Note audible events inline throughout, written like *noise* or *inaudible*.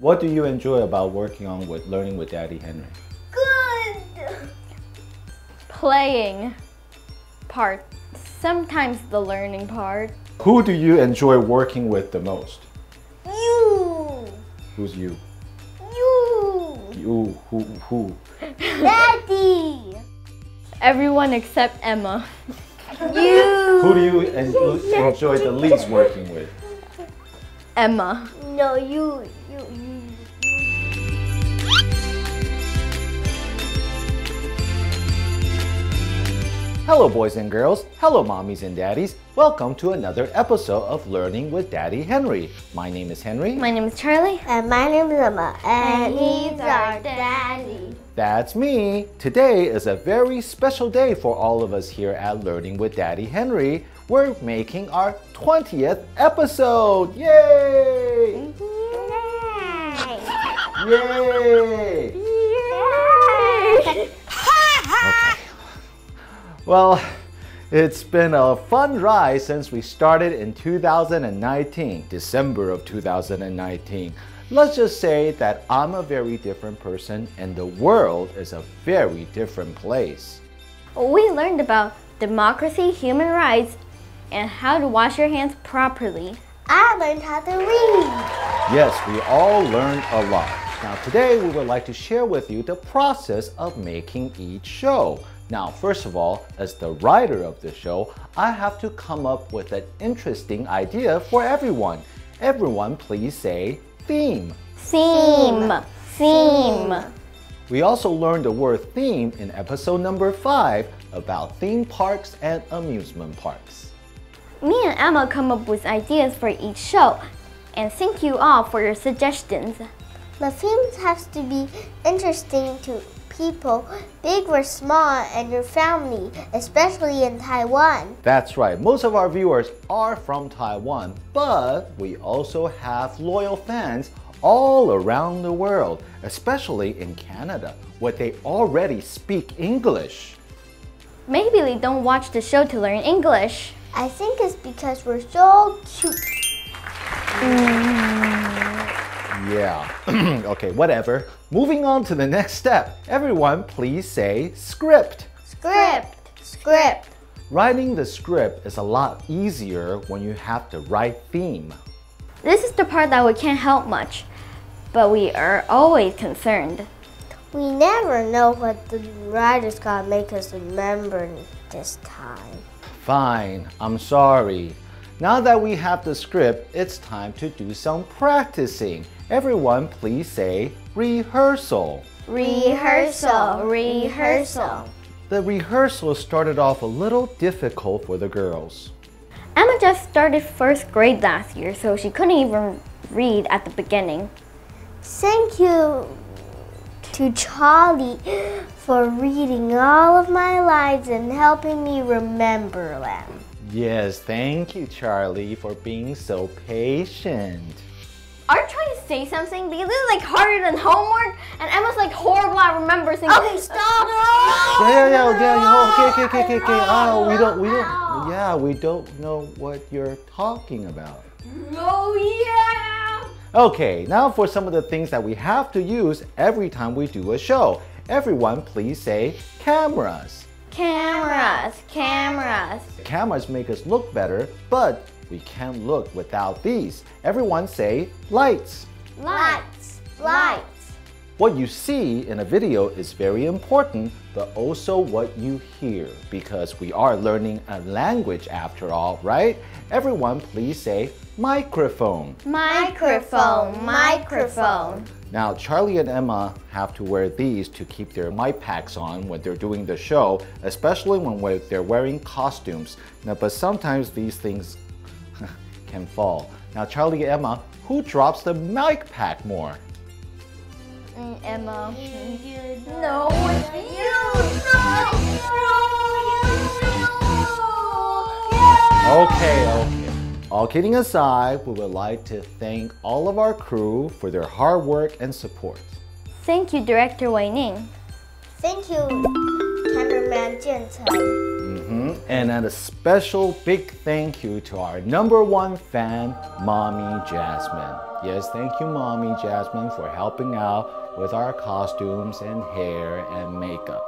What do you enjoy about working on with learning with Daddy Henry? Good. Playing part. Sometimes the learning part. Who do you enjoy working with the most? You. Who's you? You. You, who, who? Daddy. Everyone except Emma. You. Who do you en- enjoy the least working with? Emma. No, you. Hello, boys and girls. Hello, mommies and daddies. Welcome to another episode of Learning with Daddy Henry. My name is Henry. My name is Charlie. And my name is Emma. And he's our daddy. That's me. Today is a very special day for all of us here at Learning with Daddy Henry. We're making our 20th episode. Yay! Yay! Yay. *laughs* Well, it's been a fun ride since we started in 2019, December of 2019. Let's just say that I'm a very different person and the world is a very different place. We learned about democracy, human rights, and how to wash your hands properly. I learned how to read. Yes, we all learned a lot. Now, today we would like to share with you the process of making each show. Now, first of all, as the writer of the show, I have to come up with an interesting idea for everyone. Everyone, please say theme. Theme. Theme. We also learned the word theme in episode number five about theme parks and amusement parks. Me and Emma come up with ideas for each show. And thank you all for your suggestions. The themes have to be interesting to people, big or small, and your family, especially in Taiwan. That's right, most of our viewers are from Taiwan, but we also have loyal fans all around the world, especially in Canada, where they already speak English. Maybe they don't watch the show to learn English. I think it's because we're so cute. Mm. Yeah, *clears throat* okay, whatever. Moving on to the next step. Everyone, please say script. Script. Script. Writing the script is a lot easier when you have the right theme. This is the part that we can't help much, but we are always concerned. We never know what the writer's gonna make us remember this time. Fine, I'm sorry. Now that we have the script, it's time to do some practicing. Everyone, please say rehearsal. Rehearsal, rehearsal. The rehearsal started off a little difficult for the girls. Emma just started first grade last year, so she couldn't even read at the beginning. Thank you to Charlie for reading all of my lines and helping me remember them. Yes, thank you, Charlie, for being so patient. Are you trying to say something? Because this is like harder than homework, and Emma's like horrible at remembering things. Okay, stop. Yeah, yeah, yeah, yeah, yeah. Okay, okay, okay, okay, okay. Oh, we don't, we don't. Yeah, we don't know what you're talking about. Oh yeah. Okay, now for some of the things that we have to use every time we do a show. Everyone, please say cameras. Cameras, cameras. Cameras make us look better, but we can't look without these. Everyone say lights. Lights. Lights. What you see in a video is very important, but also what you hear because we are learning a language after all, right? Everyone, please say microphone. Microphone, microphone. Now, Charlie and Emma have to wear these to keep their mic packs on when they're doing the show, especially when they're wearing costumes. Now, but sometimes these things *laughs* can fall. Now, Charlie and Emma, who drops the mic pack more? Mm, Emma. No, it's Okay, okay. All kidding aside, we would like to thank all of our crew for their hard work and support. Thank you, Director Wei Ning. Thank you, cameraman Jian Cheng. Mm-hmm. And then a special big thank you to our number one fan, Mommy Jasmine. Yes, thank you, Mommy Jasmine, for helping out with our costumes and hair and makeup.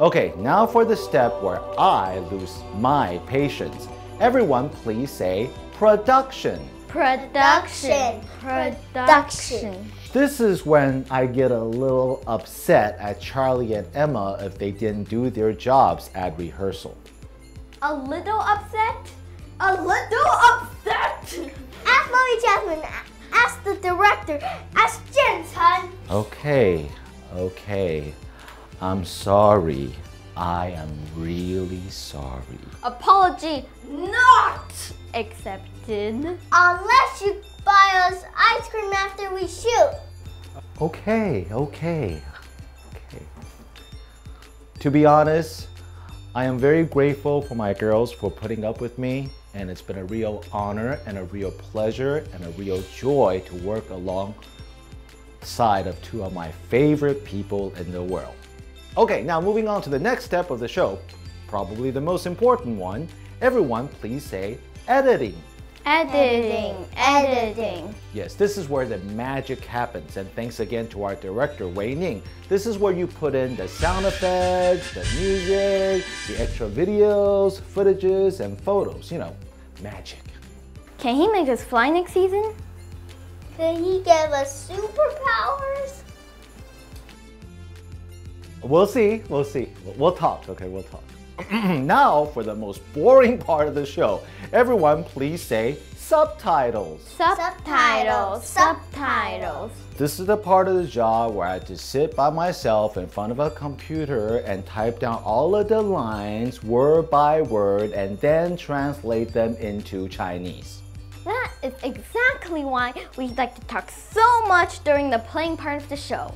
Okay, now for the step where I lose my patience. Everyone, please say production. Production. Production. This is when I get a little upset at Charlie and Emma if they didn't do their jobs at rehearsal. A little upset? A little upset. *laughs* Ask Mommy Jasmine. Ask the director. Ask Jen Chan. Okay, okay. I'm sorry. I am really sorry. Apology not accepted. Unless you buy us ice cream after we shoot. Okay, okay, okay. To be honest, I am very grateful for my girls for putting up with me, and it's been a real honor and a real pleasure and a real joy to work alongside of two of my favorite people in the world. Okay, now moving on to the next step of the show, probably the most important one. Everyone, please say editing. Editing. Editing. Yes, this is where the magic happens. And thanks again to our director, Wei Ning. This is where you put in the sound effects, the music, the extra videos, footages, and photos. You know, magic. Can he make us fly next season? Can he give us superpowers? We'll see, we'll see. We'll talk, okay, we'll talk. *clears throat* now for the most boring part of the show. Everyone, please say subtitles. Subtitles. Subtitles. This is the part of the job where I had to sit by myself in front of a computer and type down all of the lines word by word and then translate them into Chinese. That is exactly why we like to talk so much during the playing part of the show.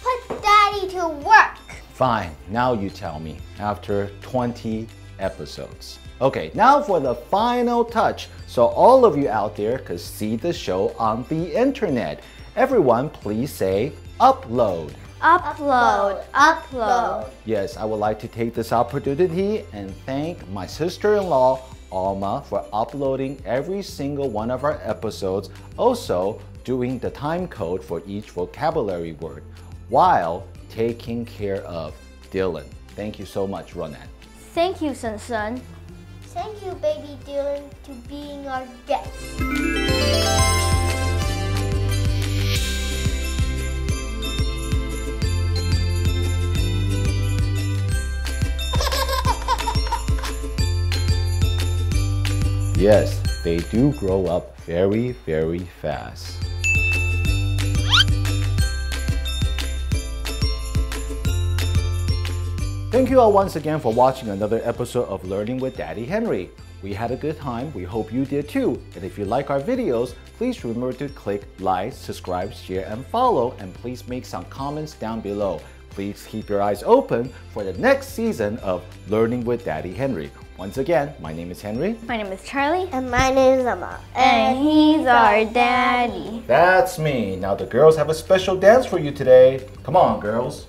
Put Daddy to work. Fine, now you tell me after 20 episodes. Okay, now for the final touch so all of you out there could see the show on the internet. Everyone, please say upload. Upload. Upload. Yes, I would like to take this opportunity and thank my sister in law, Alma, for uploading every single one of our episodes, also doing the time code for each vocabulary word, while taking care of Dylan. Thank you so much, Ronan. Thank you, Sun Sun. Thank you, baby Dylan, to being our guest. Yes, they do grow up very, very fast. Thank you all once again for watching another episode of Learning with Daddy Henry. We had a good time, we hope you did too. And if you like our videos, please remember to click like, subscribe, share, and follow, and please make some comments down below. Please keep your eyes open for the next season of Learning with Daddy Henry. Once again, my name is Henry. My name is Charlie. And my name is Emma. And he's our daddy. That's me. Now the girls have a special dance for you today. Come on, girls.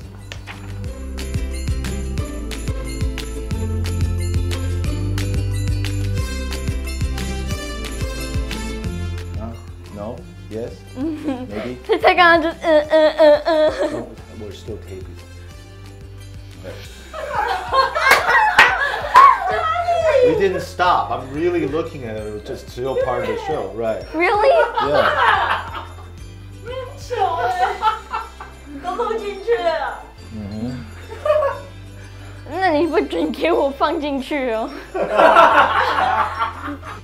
Maybe? 他刚刚就嗯嗯嗯嗯。 No, we're still taping. Okay. We didn't stop. I'm really looking at it. It was just still part of the show, right? Really? Yeah. 糗哎，都录进去了。*laughs* 那你不准给我放进去哦。 *laughs*